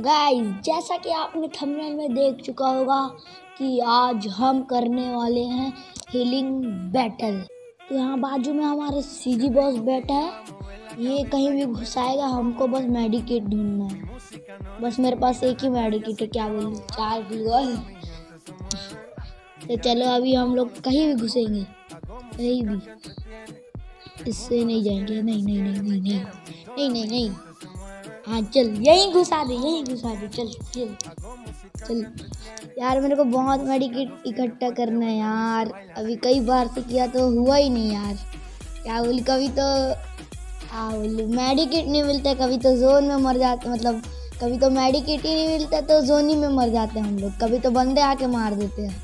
Guys जैसा कि आपने थंबनेल में देख चुका होगा कि आज हम करने वाले हैं हीलिंग बैटल तो यहाँ बाजू में हमारे सीजी बॉस बैठा है। ये कहीं भी घुसाएगा हमको बस मेडिकेट ढूंढना है। बस मेरे पास एक ही मेडिकेट है क्या बोलूँ? चार गए तो चलो अभी हम लोग कहीं भी घुसेंगे। कहीं भी। इससे नहीं जाएँगे। नहीं नहीं नहीं नहीं नहीं नहीं नहीं, नहीं, नहीं, नहीं। हाँ चल, यहीं घुसा दे, यहीं घुसा दे, चल चल चल। यार, मेरे को बहुत मेडिकेट इकट्ठा करना है यार। अभी कई बार से किया तो हुआ ही नहीं यार। क्या बोल कभी तो हाँ बोल मेडिकेट नहीं मिलता कभी तो जोन में मर जाते मतलब कभी तो मेडिकेट ही नहीं मिलता तो जोन ही में मर जाते हैं हम लोग। कभी तो बंदे आके मार देते हैं।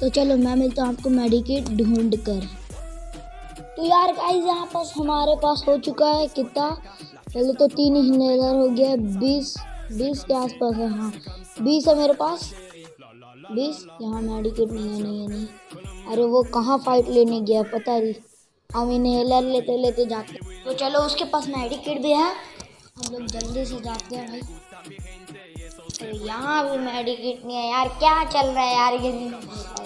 तो चलो, मैं मिलता हूँ आपको मेडिकेट ढूंढ कर तो यार गाइस यहाँ पास हमारे पास हो चुका है कितना? पहले तो तीन ही नेलर हो गया बीस बीस के आसपास है हाँ। बीस है मेरे पास। बीस? यहाँ मेडिकेट नहीं है नहीं है, नहीं अरे वो कहाँ फाइट लेने गया पता नहीं। हम इन्हेलर लेते लेते जाते तो चलो, उसके पास मेडिकेट भी है। हम लोग जल्दी से जाते हैं भाई। अरे यहाँ भी मेडिकेट नहीं है यार। क्या चल रहा है यार ये?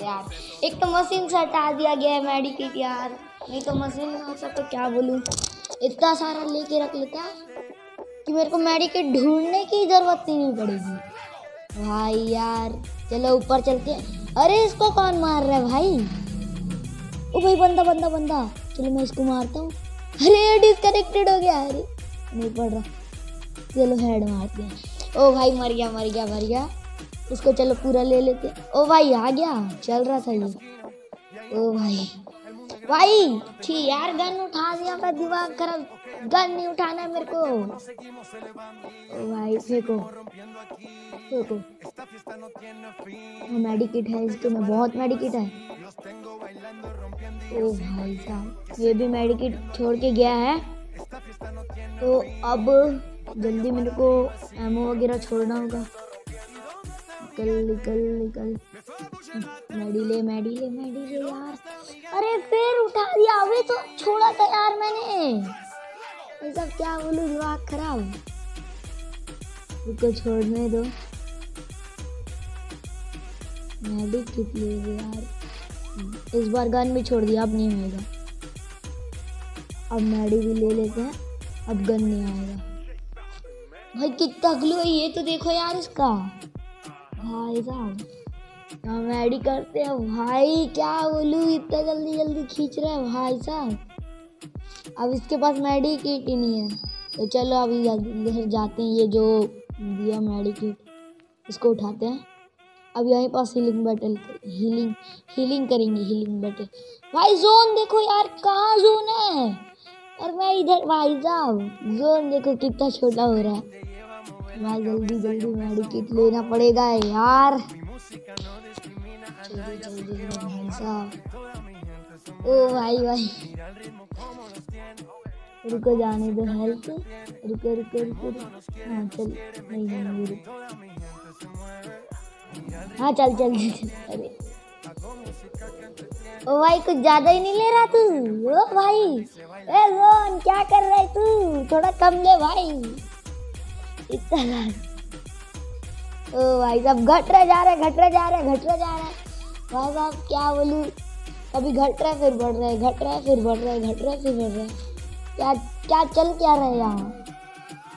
यार एक तो मशीन से हटा दिया गया है मेडिकेट यार। नहीं तो मशीन में होता तो क्या बोलूँ? इतना सारा लेके रख लेता कि मेरे को मेडिकेट ढूँढने की ज़रूरत ही नहीं पड़ेगी। भाई यार, चलो ऊपर चलते हैं। अरे, इसको कौन मार रहा है भाई? ओ भाई, बंदा बंदा बंदा। चलो मैं इसको मारता हूँ। अरे डिस्कनेक्टेड हो गया। अरे, नहीं पड़ रहा। चलो हेड मारते हैं। ओ भाई, मर गया मर गया मर गया। उसको चलो पूरा ले लेते ओ भाई, आ गया। चल रहा था ये। ओ भाई। भाई ठीक यार, गन उठा दिया मैं दिमाग खराब। गन नहीं उठाना मेरे को। भाई फेंको फेंको मेडिकेट है, इसके में बहुत मेडिकेट है। ओ भाई साहब, ये भी मेडिकेट छोड़ के गया है। तो अब जल्दी मेरे को एमओ वगैरह छोड़ना होगा। निकल निकल निकल। मैडी ले मैडी ले मैडी ले यार। अरे फिर उठा दिया, अभी तो छोड़ा था यार मैंने। सब क्या बोलूँ, दिमाग खराब। रुको छोड़ने दो। मैडी कितनी यार। इस बार गन भी छोड़ दिया, अब नहीं होगा अब मैडी भी ले लेते हैं, अब गन नहीं आएगा। भाई, कितना ग्लू है ये तो देखो यार इसका। भाई साहब मैडी करते हैं। भाई, क्या बोलू, इतना जल्दी जल्दी खींच रहे हैं भाई साहब। अब इसके पास मैडी किट ही नहीं है। तो चलो अभी इधर जाते हैं, ये जो दिया मैडी किट, इसको उठाते हैं। अब यहीं पास हीलिंग बैटल हीलिंग हीलिंग करेंगे हीलिंग बैटल भाई जोन देखो यार, कहाँ जोन है? और मैं इधर, भाई साहब जोन देखो कितना छोटा हो रहा है। भाई जल्दी जल्दी मेडिकेट लेना पड़ेगा यार। जल्दी जल्दी भाई साहब। ओ भाई भाई। रुको जाने दो हेल्थ रुको रुको रुको हाँ चल। नहीं नहीं रुक हाँ चल चल चल अरे। ओ भाई कुछ ज़्यादा ही नहीं ले रहा तू? ओ भाई। ए लोन क्या कर रहा है तू? थोड़ा कम ले भाई। इतना ओ भाई सब घट रहे जा रहे, घट रहे जा रहे, घट रहे जा रहे। भाई साहब, क्या बोलूँ? कभी घट रहे, फिर बढ़ रहे, घट रहे, फिर बढ़ रहे, घट रहे, फिर बढ़ रहे। क्या क्या चल क्या रहे यहाँ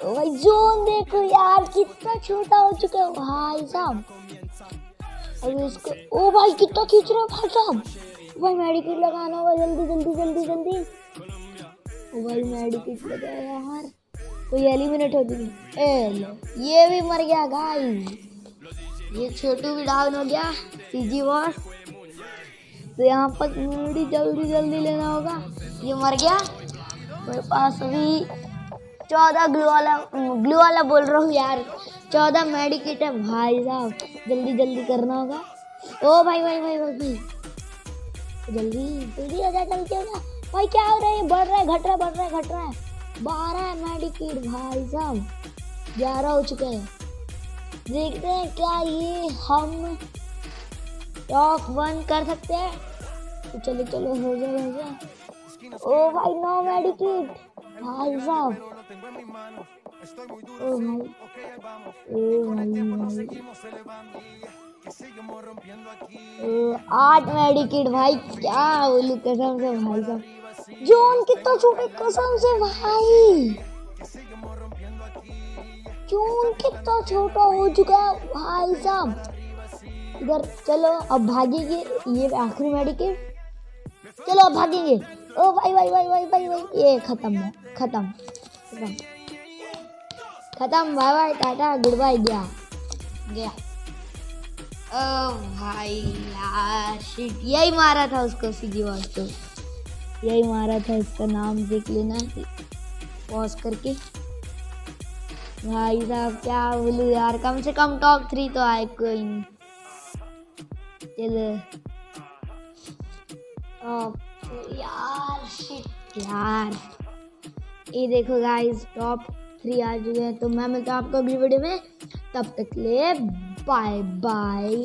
भाई, जोन देखो यार, कितना छोटा हो चुका है। भाई साहब अभी इसको, ओ भाई, कितना खींच रहे हो भाई साहब? भाई, मेडिकेट लगाना होगा, जल्दी जल्दी जल्दी जल्दी। भाई, मेडिकेट लगाया यार। कोई एलिमिनेट हो गई ये भी मर गया गाइस ये छोटू भी डाउन हो गया सीजी वॉर तो यहाँ पर मेरी जल्दी जल्दी लेना होगा। ये मर गया। मेरे पास अभी चौदह ग्लू वाला ग्लू वाला बोल रहा हूँ यार। चौदह मेडिकेट है, भाई साहब। जल्दी जल्दी करना होगा। ओ भाई भाई भाई भाई भाई। जल्दी जल्दी हो जा जल्दी हो जा भाई, क्या हो रहा है? बढ़ रहा है, घट रहा है, बढ़ रहा है, घट रहा है। बारह मेडिकेट भाई साहब, ग्यारह हो चुके हैं। देखते हैं क्या ये हम टॉप वन कर सकते हैं। तो चलो चलो, हो जाए हो जाए ओ भाई, नो मेडिकेट भाई साहब। ओ भाई। ओ भाई। आठ मेडिकेट भाई, क्या बोलू, कसम से, भाई साहब। जोन कितना छोटे कसम से भाई। जोन कितना छोटा हो चुका है भाई साहब। इधर चलो, अब भागेंगे। ये आखिरी मेडिकेट चलो, अब भागेंगे। ओ भाई भाई भाई भाई भाई भाई। ये खत्म है, खत्म। खत्म। खत्म, bye bye, tata goodbye गया। गया। ओ भाई, यार शिट यही मारा था उसको सीधी बात तो। यही मारा था, इसका नाम देख लेना। पॉज करके। भाई साहब, क्या बोलूँ यार, कम से कम टॉप थ्री तो आए, कोई चलो। यार शिट यार। ये देखो गाइस टॉप थ्री आ चुके हैं तो मैं मिलता हूँ आपको अगली वीडियो में। तब तक ले बाय बाय